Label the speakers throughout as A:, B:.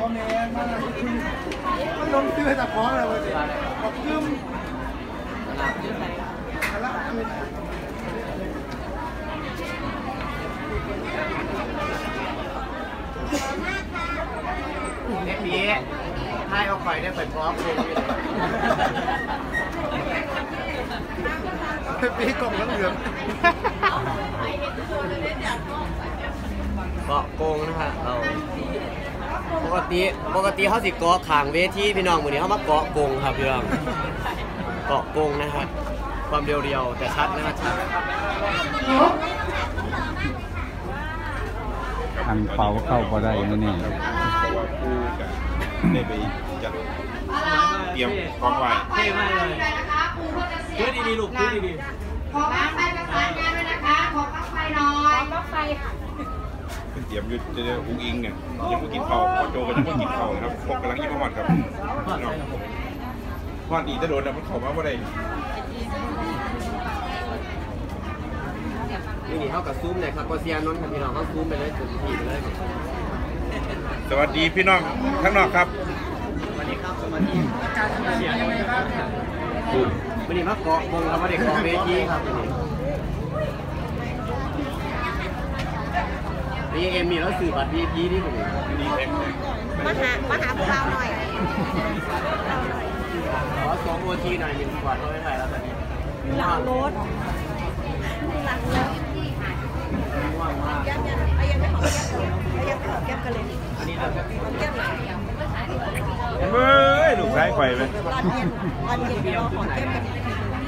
A: พ่อแม่มามันลงซื้อจากขออะไรวะเนี่ยบอกกึมกระลักกึม
B: เล็กนี้ให้เอาข่อยได้ไปพร้อมเลย
A: ปีกล่องเหลือง
B: เกาะโกงนะฮะเรา ปกติปกติเขาสิเกาะขางเวทีพี่น้องมือนี้เขามาเกาะโกงครับพี่น้องเกาะโกงนะฮะความเรียวๆแต่ชัดนะครับชัด
C: อังเปาเข้าบ่ได้มื้อนี้
D: บอกว่าครูกับได้ไปจัดเตรียมของไหว
B: เท่มากเลย
E: ซื้อดีๆลูกซื้อดี
F: ขอปลั๊กไฟประสานงานด้วยนะคะ ขอปลั๊กไฟหน่อยปลั๊กไฟค่ะ
D: เป็นเตรียมอยุทธจะอุ้งอิงเนี่ยยังไม่กินข้าวพ่อโจก็ยังไม่กินข้าวนะครับพวกกำลังยิ้มหอดครับน้องหอดอีกจะโดนแล้วมันเข้ามาว่าได้
B: นี่นี่เขากับซูมเลยครับก็เซียนนนท์ครับพี่น้องเขาซูมไปเลยจุดทีไปเลย
D: สวัสดีพี่น้องข้างนอกครับ
B: สวัสดีครับสวัสดีเสียงยังไงครับวันนี้มาเกาะโกงครับมาเด็กเกาะเวทีครับ นนี้นี่เอ็มมีแล้วสื่อบัตร VIP ที่ผม
D: ดีเอ็ม
F: มาหามาหาพวกเราหน่อย
B: ขอสองโอทีหน่อยหนึ่งกว่าเท่าไหร่แล้วตอนนี้
F: หลังรถหลังรถ
B: ว่างมาก
F: แก้มยันไอ้ยังไม่หอมแก้มเลยไอ้ยังไม่หอมแก้มกันเลย
B: อันนี้เราจะ
F: แก้มหลัง
D: เฮ้ยลูกชายไปไหม
F: ตอนเย็นตอนเย็นเราหอมแก้มกัน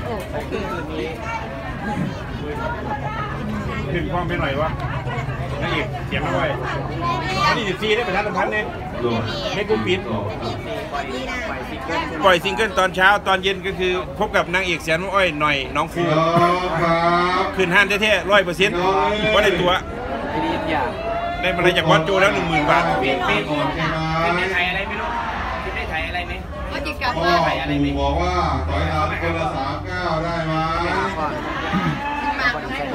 F: โอ้โอเค
B: คืนนี้
D: ขึ้นความไปหน่อยวะ นั่นอีกเสียงไม่ไหวอันนี้สิบสี่ได้ประชาสัมพันธ์เนี่ยในกลุ่มปิด
B: ไปซิกเกิล
D: ปล่อยซิงเกิลตอนเช้าตอนเย็นก็คือ พบกับนางเอกเสียงอ้อยหน่อยน้องฟู
A: ครับ
D: ขึ้นห้านแท้ๆร้อยเปอร์เซ็นต์ว่าได้ตัว
B: ทีนี้อย่าง
D: ได้มาเลยจากวัดโจแล้วหนึ่งหมื่นบาท
B: เป็นเป็น
A: ก่อนใช่ไหม
B: เป็นในไทยอะไรไม่รู้เป็นในไทยอะไรไหม
F: ก็จิกกับ
A: พ่อปู่บอกว่าถอยหลังคนละสามก้าวได้ไหม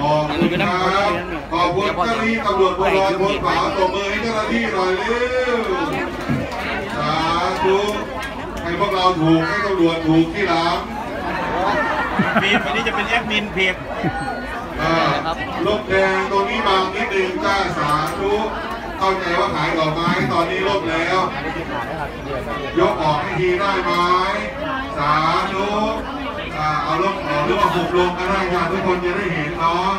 A: ขอบคุณครับขอบคุณเจ้าหน้าที่ตำรวจภูธรพลขาวตบมือให้เจ้าหน้าที่หน่อยเร็วสาธุให้พวกเราถูกให้ตำรวจถูกที่หลัง
D: ปีนวันนี้จะเป็นแอดมินเพจ
A: อ่าลบแดงตรงนี้บางนิดนึงจ้าสาธุเข้าใจว่าขายดอกไม้ตอนนี้ลบแล้ว ยกออกให้ทีได้ไหมสาธุ เอาลบออกหรือว่าหุบลงก็ได้ค่ะทุกคนจะได้เห็นเนาะ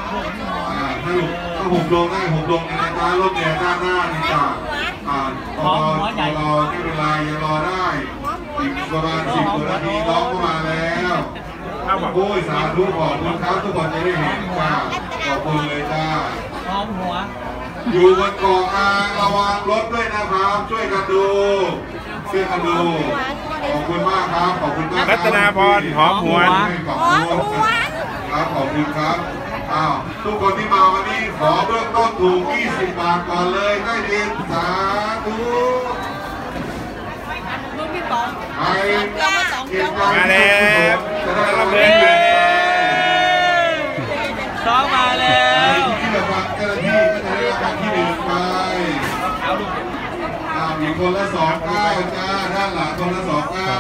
A: อ่าถ้าหุบถ้าหุบลงได้หุบลงในตาลบแดงด้านหน้านี่จ้าอ่าพอรอรอไม่เป็นไรยังรอได้อีกประมาณสิบกว่านาทีน้องก็มาแล้วโอ้ยสาธุขอบคุณครับทุกคนจะได้เห็นจ้าขอบคุณเลยจ้า
E: ๆหอมหัว
A: อยู่บนเกาะกลางระวังรถด้วยนะครับ ช่วยกันดูช่วยกันดู ขอบคุณมากครับ ขอบคุณมากค
D: รั
A: บ
D: ตนาพรหอมหวน
A: ขอบคุณครับขอบคุณครับอ้าวทุกคนที่มาวันนี้ขอเบื้องต้นถูก 20 บาทก่อนเลยได้ดีสาธุ
F: รุ่นพี่ปอง
A: ใคร
F: เจ้ามาสอง
A: เก็
F: เจ้า
A: บเงิน
D: มาแล้ว
A: จะได้รับ
D: เงิ
A: เงิ
D: น
A: น
D: มาแล้ว
E: สองมาแล้ว
A: ที่ระวังเจ้าหน้าที่ก็จะได้รับการที่หนึ่งไป
E: เอาลูก
A: อ่ามี คนละสองเก้าจ้าด้านหลังคนละสองเก้า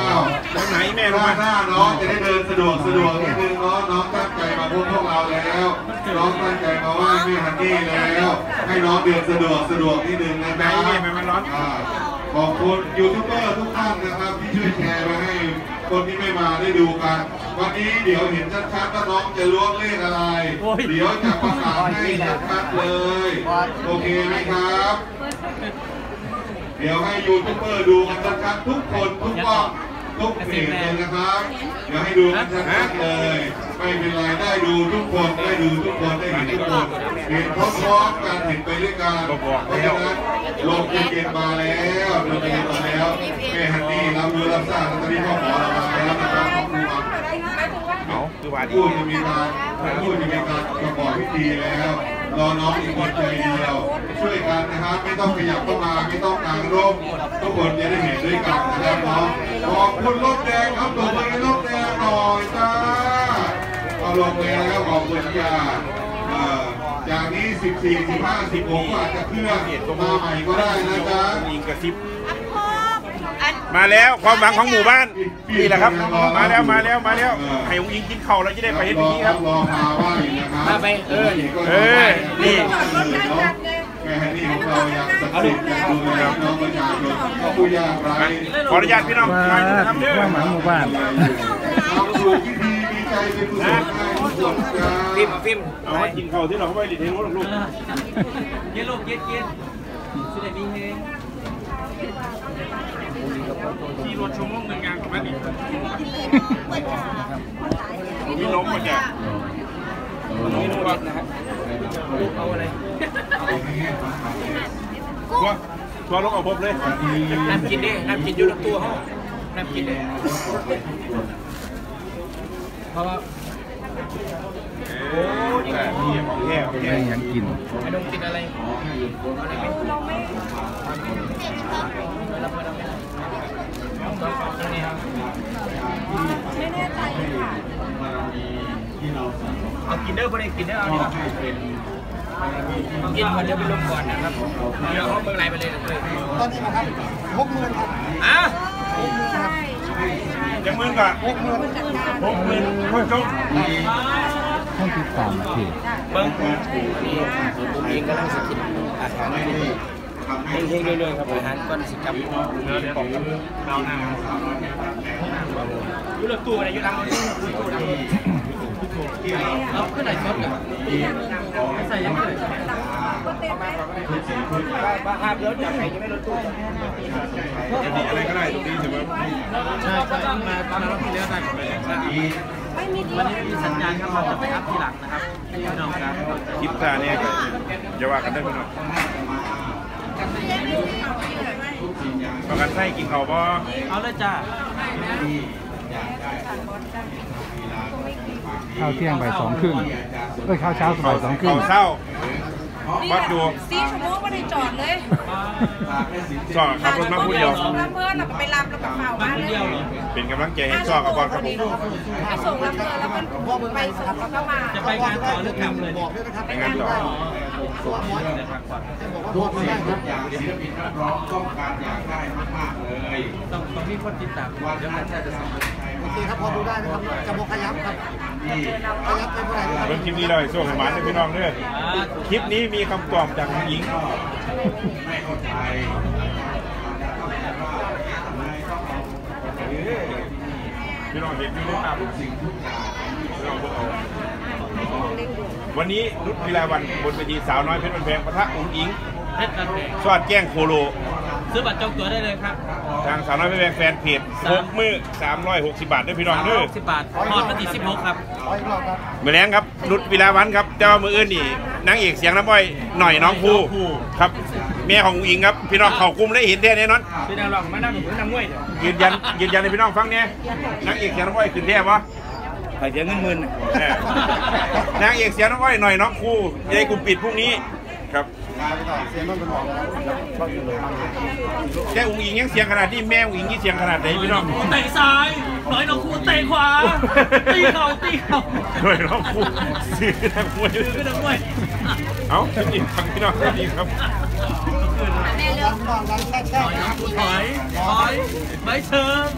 D: ตรงไหนแม่รู้
A: ด้า
D: ไหม
A: นหน้าน้องจะได้เดินสะดวกสะดวกนิดนึงเนาะน้องตั้งใจมาพบพวกเราแล้วน้องตั้งใจมาไหว้แม่ฮันนี่แล้วให้น้องเดินสะดวกสะดวกนิดนึงนะ
D: ไหน
A: ครับ
D: แม่มันมันร้อน
A: อ่าขอบคุณยูทูบเบอร์ทุกท่านนะครับที่ช่วยแชร์มาให้คนที่ไม่มาได้ดูกัน วันนี้เดี๋ยวเห็นชัดๆว่าน้องจะล้วงเลขอะไร เดี๋ยวจะประกาศให้ชัดๆเลย โอเคไหมครับเดี๋ยวให้ยูทูบเบอร์ดูกันชัดๆทุกคนทุกช่องทุกเพจเลยนะครับ เดี๋ยวให้ดูกันชัดๆเลย ไม่เป็นไรได้ดูทุกคนได้ดูทุกคนได้เห็นทุกคนเห็นพร้อมๆกันเห็นไปด้วยกันเพราะฉะนั้นลงเบียนมาแล้วลงเบียนมาแล้วแม่ฮันนี่รับรู้รับทราบตอนนี้พ่อหมอมาแล้วนะครับขอบคุณครับ
D: เอาคือว่าดี
A: พูดจะมีการพูดจะมีการประกอบพิธีแล้วรอน้องอีกคนใจเดียว ช่วยกันนะครับไม่ต้องขยับเข้ามาไม่ต้องกางร่มทุกคนจะได้เห็นด้วยกันนะครับน้องขอบคุณรถแดงครับตัวมือรถแดงหน่อยจ้าเอาลงเลยนะครับขอบคุณจ้าเอ่อจากนี้ 14 15 16ก็อาจจะเคลื่อนมาใหม่ก็ได้นะจ๊ะ
D: ระซิบ มาแล้วความหวังของหมู่บ้านนี่แหละครับ มาแล้วมาแล้วมาแล้วให้อุ้งอิงกินข้าวแล้วจะได้ไปเห็นพิธีครับ
A: รอพาไหว้นะครับ
B: มาไปเออ
D: เออนี่
A: แม่ฮันนี่ของเรายังศักดิ์สิทธิ์ยังดูแลน้องประชาชนผู้ยากไร้
D: ขออนุญาตพี่น้อง
C: ว่า
D: ถ่ายนะครับเด้อ
C: ว่าหมาหมู่บ้าน
A: ความสุขที่ดีมีใจเป็นกุศลให้ทุกคนครับ
B: ฟิล์มฟิล์ม
D: เอาให้กินข้าวที่เราเข้าไปดิเทงลูกลูก
E: เย็นลูกเย็นเย็นสุดเลยมีเฮง
D: ขี่รถชั่วโมงหนึ่งงานกับแม่ดิมีนมมาแจกนี่นุ่มว่า
E: เอาอะไร
D: ทัวทัวลงเอาพบเลย
B: น้ำกินดิน้ำกินอยู่ในตัวเขาน้ำกินดิ
E: เพราะว่า
D: นี่ของแท้ของแท้
C: ได้หยังกิน
E: ไอ้ดงกินอะไรเราไม่แนี่ครับเอากินเด้อบ่ได้กินเด้อเอาดีกว่ากินก่อนเดี๋ยวไปลงก่อนนะครับเดี๋ยวเขาเมืองไรไปเลยเลยตอนนี้นะครับหกหมื่นครับอะ
D: ยังมือก่อนหกหมื่นหกหมื่นคนชม
C: ห้องที่สามเพจ
E: เบิ้ง
B: ผมเองกำลังสกินอาหารเฮงเรื่อยๆครับอาหารก้อนสิกับ
E: เนื้อของเราหน้าอยู่รถตู้อะไรอยู่ทางนี้เอาขึ้นไหนซดกันใส่ยังไงบ้าภาพแล้วจากไหนยังไม่รถตู้
D: จะดีอะไรก็ได้ตรงนี้ถือว่า
E: ใช่ใช่มาตอนนั้นเราที่แล้ วกันวันนี้ไม่มีสัญญาณครับเราจะไปอัพทีหลังนะครับพี่น้องครับ
D: คิดท่าเนี่ยก็จะว่ากันได้พี่น้องประกันไส้กินข้าวบ่
E: เอาเลยจ้า
C: ข้าวเที่ยงบ่ายสองครึ่งเอ้ยข้าวเช้าบ่ายสองครึ่
D: ข้างวเศร้าวัดดู
G: สี่ชั่วโมงไม่ได้จอดเลย
D: สอบขับรถมาผู้เดียว
G: ส่งลำเพื่อนแล้วก็ไปรับแล้วก็เฝ้า
E: มา
G: บ้าน
E: คน
G: เล
E: เดี
G: ย
E: ยวเหรอ
D: เป็นกำลังใจให้ซอกกับบอลครับผม
G: ไปส่งลำเพื่อนแล้วก็ไปส่งแล้วก็มา
E: จะไปงานต่อหรือกลับเลย
D: ไปงานต่อ
E: ต้องต้องมีคนติดตามเดี๋ยวมันจะจะส่ง
H: โอเคครับพอดูได้นะครับจะบอกขยับครับขยับไปเมื่อไหร่ครับ
D: เบิ่งคลิปนี้เลยส่งให้หมานให้พี่น้องเด้อคลิปนี้มีคำตอบจากหญิงพี่น้องเห็นพี่น้องครับพี่น้องเบิ่งเอา วันนี้นุชวิลาวันบนเวทีสาวน้อยเพชรบันแพงปะทะอุ้งอิง
E: เพชรกันแดง
D: สอดแจ้งโคโล
E: ซื้อบัตรจองตั๋วได้เลยครับ
D: ทางสาวน้อยเพชรบันแพงแฟนเพจ
E: สาม
D: หกมือ360บาทด้วยพี่น้องเด้อ
E: สิบบาททอดมาตีสิบหกครับ
D: มือแรงครับนุชวิลาวันครับเจ้ามืออื่นนี่นางเอกเสียงน้ำอ้อยหน่อยน้องภู ครับแม่ของอุ้งอิงครับพี่น้องเขากลุ่มได้เห็นแน่แน่นอน
E: พี่นางรองมานั่งเหมือนนางมวย
D: ยืนยันยืนยันให้พี่น้องฟังเนี่ยนางเอกเสียงน้ำอ้อยขึ้นแท้ปะ
E: ใส่เสียเงินหมื่น
D: เออนางเอกเสียงน้ำอ้อยหน่อยน้องภูจะได้กลุ่มปิดพรุ่งนี้ครับแค่อุ้งอิงยังเสียงขนาดนี้แม่อุ้งอิงยี่เสียงขนาดไหนพี่น้อง
E: เตะซ้ายน้อยน้องคูเตะขวา ตีเข่าตีเข่า
D: หน่อยน้องภูซื้อนักมวย
E: คือนางมวย
D: เอ้าจริงฟังพี่น้องดีครับ
E: ถอยถอยไม่เชิง